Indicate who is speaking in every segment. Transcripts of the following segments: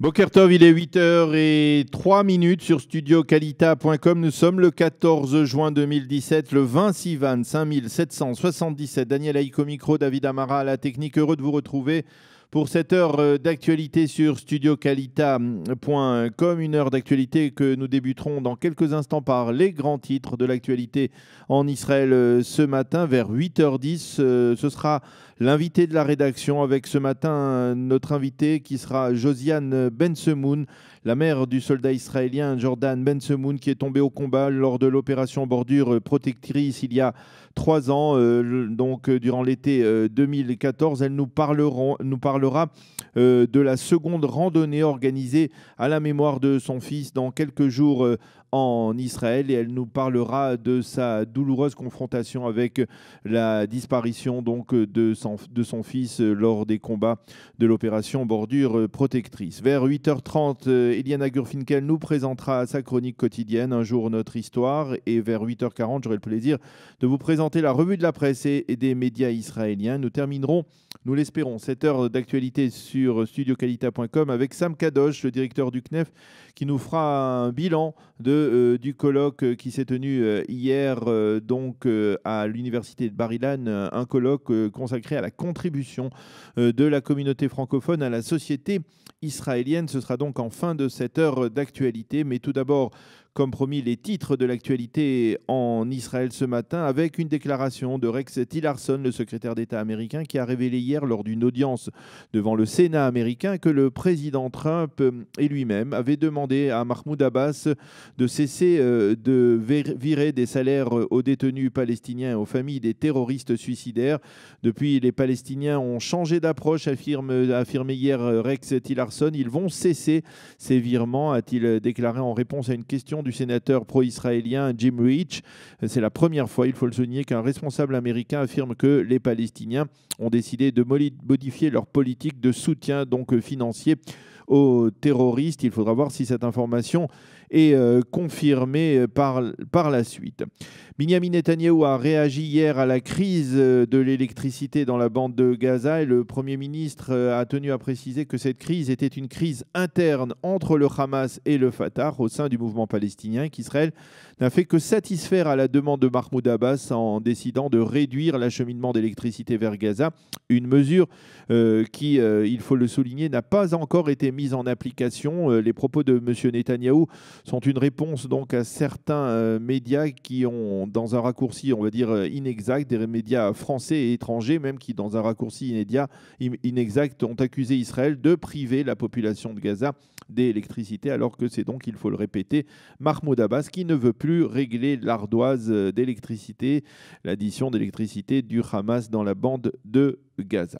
Speaker 1: Bokertov, il est 8h et 3 minutes sur studiocalita.com. Nous sommes le 14 juin 2017, le 20 Sivan 5777. Daniel Aïko micro, David Amara la technique. Heureux de vous retrouver pour cette heure euh, d'actualité sur studiocalita.com. Une heure d'actualité que nous débuterons dans quelques instants par les grands titres de l'actualité en Israël euh, ce matin vers 8h10. Euh, ce sera l'invité de la rédaction avec ce matin notre invité qui sera Josiane Bensemoun, la mère du soldat israélien Jordan Bensemoun qui est tombé au combat lors de l'opération bordure protectrice il y a trois ans, donc durant l'été 2014. Euh, Elle nous, nous parlera de la seconde randonnée organisée à la mémoire de son fils dans quelques jours en Israël et elle nous parlera de sa douloureuse confrontation avec la disparition donc de son, de son fils lors des combats de l'opération Bordure Protectrice. Vers 8h30, Eliana Gurfinkel nous présentera sa chronique quotidienne, Un jour notre histoire, et vers 8h40, j'aurai le plaisir de vous présenter la revue de la presse et des médias israéliens. Nous terminerons, nous l'espérons, cette heure d'actualité sur studiocalita.com avec Sam Kadosh, le directeur du CNEF, qui nous fera un bilan euh, du colloque euh, qui s'est tenu euh, hier donc à l'université de Barilan, un colloque consacré à la contribution de la communauté francophone à la société israélienne. Ce sera donc en fin de cette heure d'actualité, mais tout d'abord comme promis, les titres de l'actualité en Israël ce matin avec une déclaration de Rex Tillerson, le secrétaire d'État américain, qui a révélé hier lors d'une audience devant le Sénat américain que le président Trump et lui-même avaient demandé à Mahmoud Abbas de cesser euh, de virer des salaires aux détenus palestiniens et aux familles des terroristes suicidaires. Depuis, les Palestiniens ont changé d'approche, affirme, affirmé hier Rex Tillerson. Ils vont cesser ces virements, a-t-il déclaré en réponse à une question du sénateur pro-israélien Jim Reach. C'est la première fois, il faut le souligner, qu'un responsable américain affirme que les Palestiniens ont décidé de modifier leur politique de soutien donc financier aux terroristes. Il faudra voir si cette information est euh, confirmée par, la suite. Benjamin Netanyahu a réagi hier à la crise euh, de l'électricité dans la bande de Gaza et le Premier ministre euh, a tenu à préciser que cette crise était une crise interne entre le Hamas et le Fatah au sein du mouvement palestinien, qu'Israël n'a fait que satisfaire à la demande de Mahmoud Abbas en décidant de réduire l'acheminement d'électricité vers Gaza, une mesure euh, qui, il faut le souligner, n'a pas encore été mise en application. les propos de M. Netanyahou sont une réponse donc à certains médias qui ont dans un raccourci, on va dire, euh, inexact, des médias français et étrangers, même qui, dans un raccourci inexact, ont accusé Israël de priver la population de Gaza d'électricité, alors que c'est donc, il faut le répéter, Mahmoud Abbas qui ne veut plus régler l'ardoise euh, d'électricité, l'addition d'électricité du Hamas dans la bande de Gaza.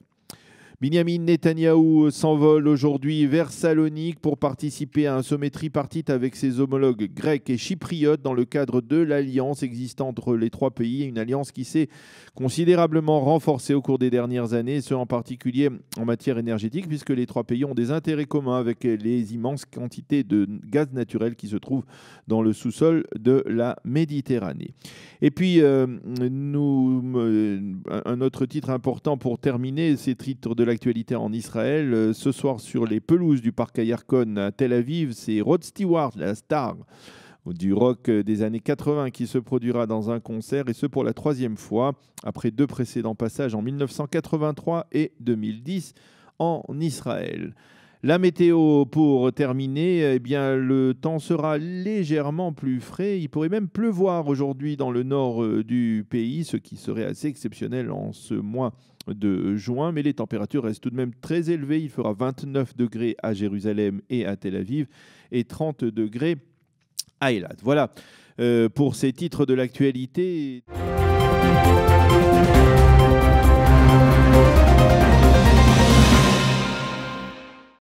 Speaker 1: Binyamin Netanyahou s'envole aujourd'hui vers Salonique pour participer à un sommet tripartite avec ses homologues grecs et chypriotes dans le cadre de l'alliance existante entre les trois pays, une alliance qui s'est considérablement renforcée au cours des dernières années, ce en particulier en matière énergétique, puisque les trois pays ont des intérêts communs avec les immenses quantités de gaz naturel qui se trouvent dans le sous-sol de la Méditerranée. Et puis, euh, euh, un autre titre important pour terminer, ces titres de l'actualité en Israël. Euh, ce soir, sur les pelouses du parc Ayarkon à Tel Aviv, c'est Rod Stewart, la star du rock des années 80 qui se produira dans un concert, et ce pour la troisième fois, après deux précédents passages en 1983 et 2010 en Israël. La météo pour terminer, eh bien, le temps sera légèrement plus frais. Il pourrait même pleuvoir aujourd'hui dans le nord euh, du pays, ce qui serait assez exceptionnel en ce mois de juin. Mais les températures restent tout de même très élevées. Il fera 29 degrés à Jérusalem et à Tel Aviv et 30 degrés à Eilat. Voilà euh, pour ces titres de l'actualité.